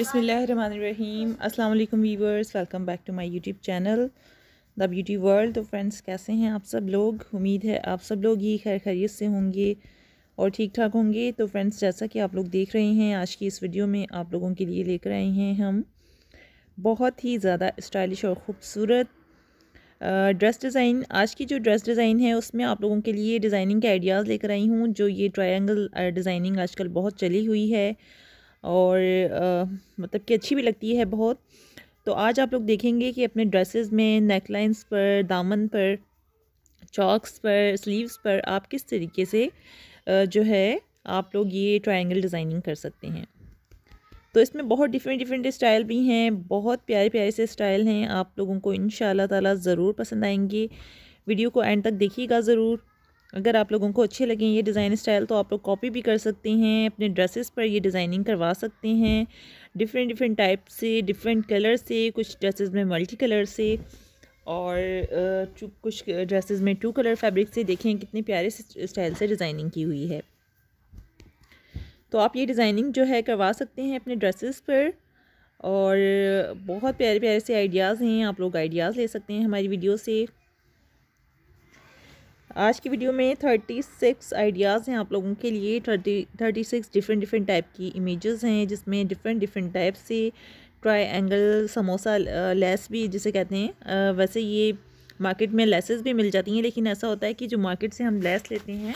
बिसमीम अस्सलाम viewers welcome back to my YouTube channel. The beauty world तो friends, कैसे हैं आप सब लोग? उम्मीद है आप सब लोग ही खैर खैरियत से होंगे और ठीक ठाक होंगे। तो फ्रेंड्स, जैसा कि आप लोग देख रहे हैं, आज की इस वीडियो में आप लोगों के लिए लेकर आए हैं हम बहुत ही ज़्यादा स्टाइलिश और ख़ूबसूरत ड्रेस डिज़ाइन। आज की जो ड्रेस डिज़ाइन है, उसमें आप लोगों के लिए डिज़ाइनिंग के आइडियाज़ लेकर आई हूँ, जो ये ट्रायंगल डिज़ाइनिंग आजकल बहुत चली हुई है। और आ, मतलब कि अच्छी भी लगती है बहुत। तो आज आप लोग देखेंगे कि अपने ड्रेसेस में नेकलाइंस पर दामन पर चॉक्स पर स्लीव्स पर आप किस तरीके से जो है आप लोग ये ट्रायंगल डिज़ाइनिंग कर सकते हैं। तो इसमें बहुत डिफरेंट डिफरेंट स्टाइल भी हैं बहुत प्यारे प्यारे से स्टाइल हैं आप लोगों को इन ताला ज़रूर पसंद आएँगे। वीडियो को एंड तक देखिएगा ज़रूर। अगर आप लोगों को अच्छे लगें ये डिज़ाइन स्टाइल तो आप लोग कॉपी भी कर सकते हैं, अपने ड्रेसेस पर ये डिज़ाइनिंग करवा सकते हैं। डिफरेंट डिफरेंट टाइप से डिफरेंट कलर से, कुछ ड्रेसेस में मल्टी कलर से और कुछ ड्रेसेस में टू कलर फैब्रिक से देखें कितने प्यारे स्टाइल से डिज़ाइनिंग की हुई है। तो आप ये डिज़ाइनिंग जो है करवा सकते हैं अपने ड्रेसेस पर और बहुत प्यारे प्यारे से आइडियाज़ हैं, आप लोग आइडियाज़ ले सकते हैं हमारी वीडियो से। आज की वीडियो में थर्टी सिक्स आइडियाज़ हैं आप लोगों के लिए। Thirty thirty six different different type की इमेजेस हैं, जिसमें डिफरेंट डिफरेंट टाइप से ट्राई एंगल समोसा लेस भी जिसे कहते हैं। वैसे ये मार्केट में लेसेस भी मिल जाती हैं, लेकिन ऐसा होता है कि जो मार्केट से हम लेस लेते हैं,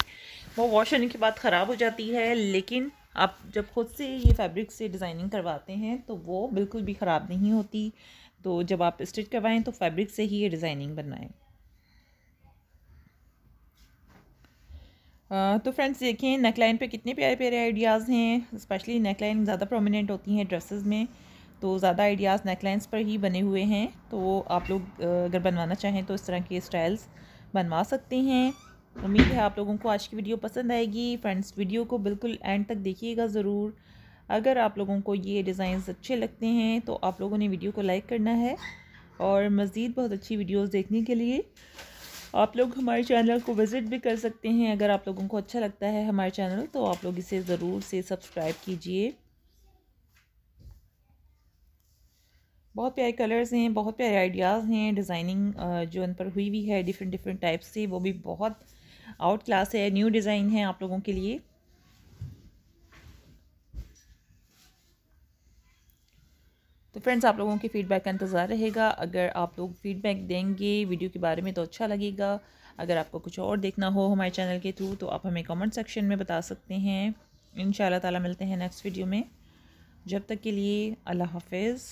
वो वॉश होने के बाद ख़राब हो जाती है। लेकिन आप जब खुद से ये फैब्रिक से डिज़ाइनिंग करवाते हैं तो वो बिल्कुल भी ख़राब नहीं होती। तो जब आप स्टिच करवाएँ तो फैब्रिक से ही ये डिज़ाइनिंग बनाएँ तो फ्रेंड्स देखें नेकलाइन पे कितने प्यारे प्यारे आइडियाज़ हैं स्पेशली नेकलाइन ज़्यादा प्रोमिनेंट होती हैं ड्रेसेस में तो ज़्यादा आइडियाज़ नेकलाइंस पर ही बने हुए हैं तो आप लोग अगर बनवाना चाहें तो इस तरह के स्टाइल्स बनवा सकते हैं। उम्मीद है आप लोगों को आज की वीडियो पसंद आएगी। फ्रेंड्स वीडियो को बिल्कुल एंड तक देखिएगा ज़रूर। अगर आप लोगों को ये डिज़ाइन अच्छे लगते हैं तो आप लोगों ने वीडियो को लाइक करना है और मज़ीद बहुत अच्छी वीडियोज़ देखने के लिए। आप लोग हमारे चैनल को विज़िट भी कर सकते हैं। अगर आप लोगों को अच्छा लगता है हमारे चैनल तो आप लोग इसे ज़रूर से सब्सक्राइब कीजिए। बहुत प्यारे कलर्स हैं, बहुत प्यारे आइडियाज़ हैं। डिज़ाइनिंग जो उन पर हुई हुई है, डिफरेंट डिफरेंट टाइप्स से, वो भी बहुत आउट क्लास है, न्यू डिज़ाइन है आप लोगों के लिए। तो फ्रेंड्स, आप लोगों के फ़ीडबैक का इंतज़ार रहेगा। अगर आप लोग फ़ीडबैक देंगे वीडियो के बारे में तो अच्छा लगेगा। अगर आपको कुछ और देखना हो हमारे चैनल के थ्रू तो आप हमें कमेंट सेक्शन में बता सकते हैं। इन ताला मिलते हैं नेक्स्ट वीडियो में। जब तक के लिए अल्लाह हाफिज़।